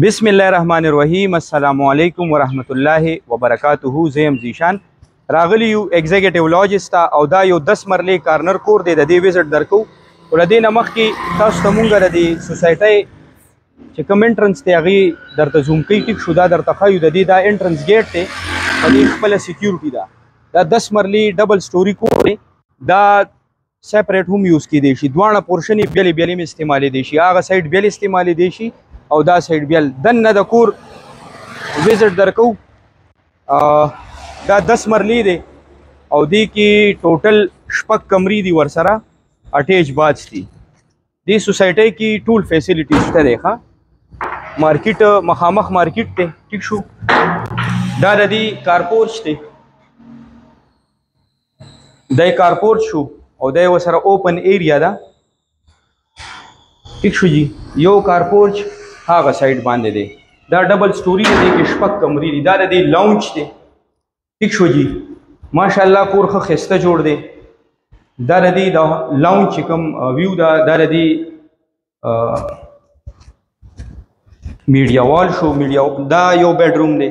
بسم الله الرحمن الرحیم السلام علیکم ورحمت الله وبرکاته زیم زیشان راغلی یو ایگزیکټیو لاجسټ او دا یو 10 مرلې کارنر کور دی د دې وزټ درکو ولدې نمخ کی تاسو ته مونږ د دې سوسایټي چې کوم انټرنس ته هغه درته زوم کوي ټیک شو دا درته خو د دې دا انټرنس ګیټ ته په دې خپل سکیورټي دا دا 10 مرلي ډبل سټوري کور دی دا سپریټ هم یوز کې دی شي دواړه پورشن یې بیلې بیلې مې استعمالې دی شي هغه سایډ بیل استعمالې دی شي او دا سایډ بیل دننه د کور ویزټ درکو دا دس مرلې دی او دی کې ټوټل شپږ کمرې دي ورسره اټیچ باچ دي دې سوسایټۍ کې ټول فیسیلیټي شته دی ښه مارکیټ مخامخ مارکیټ دی ټیک شو دا د دې کارپورچ دی دا کارپورټ شو او دا یو سره اوپن ایریا ده ٹھیک شو جی یو کارپورټ هغه سایډ باندې دی دا ډبل سټوري دی کې شپږ کمرې دي دا د لاونج دی ٹھیک شو جی ماشاءالله کور خو خسته جوړ دی دا د دې د لاونج کوم ویو دا د دې میډیا وال شو میډیا دا یو بیډروم دی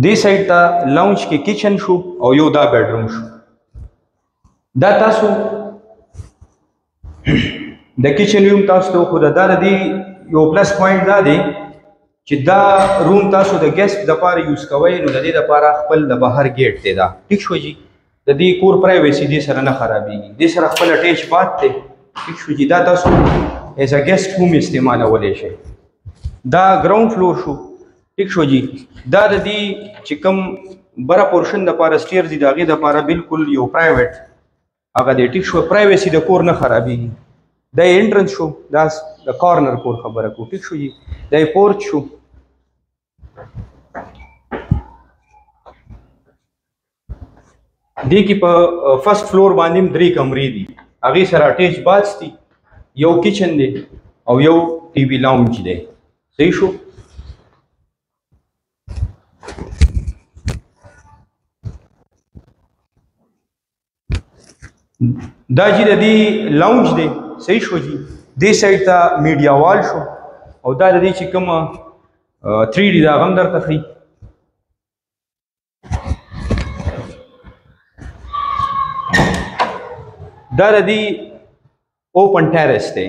دې سایډ ته لاونج کې کچن شو او یو دا بیډروم شو دا تاسو د کچن روم تاسو ته خو دا د دې یو پلس پوینټ دا دی چې دا روم تاسو د ګیسټ د پاره یوز کوئ نو د دې لپاره خپل د بهر ګیټ دی دا ټیک شو جی د دې کور پرایویسي دې سره نه خرابېږي دې سره خپل اټیچ بات دی ټیک شو چې دا تاسو ایز ا ګیسټ هم استعمالولی شئ دا ګراوند فلور شو ټیک شو جی دا د دې چې کوم بره پورشن د پاره سټیرز دي د هغې د پاره بالکل یو پرایویټ هغه دی ټیک شو پرایویسي د کور نه خرابېږي دا انټرنس شو دا د کارنر کور خبره کو ټیک شو جی دا پورچ شو دې کې په فرست فلور باندې درې کمرې دي هغه سره اٹیچ باث دي یو کچن دی او یو ټي وي لاونج دی صحیح شو دا چې د دې لاونج دی صحیح شو جی دې سایت ته میډیا وال شو او دا د دې چې کوم 3 ډي دا غم درته خي دا د دې اوپن ټیرس دی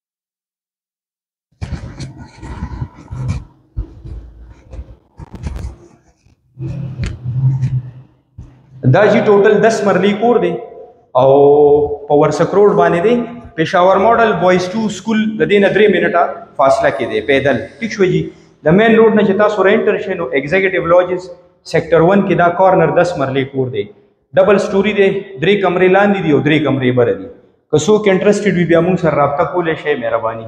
دا جی ټوټل 10 مرلی کور دی او په ورسک روډ باندې دی پېښور ماډل بوایز 2 سکول د دې نه 3 منټه فاصله کې دی پیدل ټیک شو جی د مین روډ نه چې تاسو رینټر شئ نو ایگزیکټیو لوجز سیکټر 1 کې دا کارنر 10 مرلی کور دی ډبل سټوري دی درې کمرې لاندې دي او درې کمرې بره دي که څوک انټرسټډ وي بیا موږ سره رابطه کولی شئ مهرباني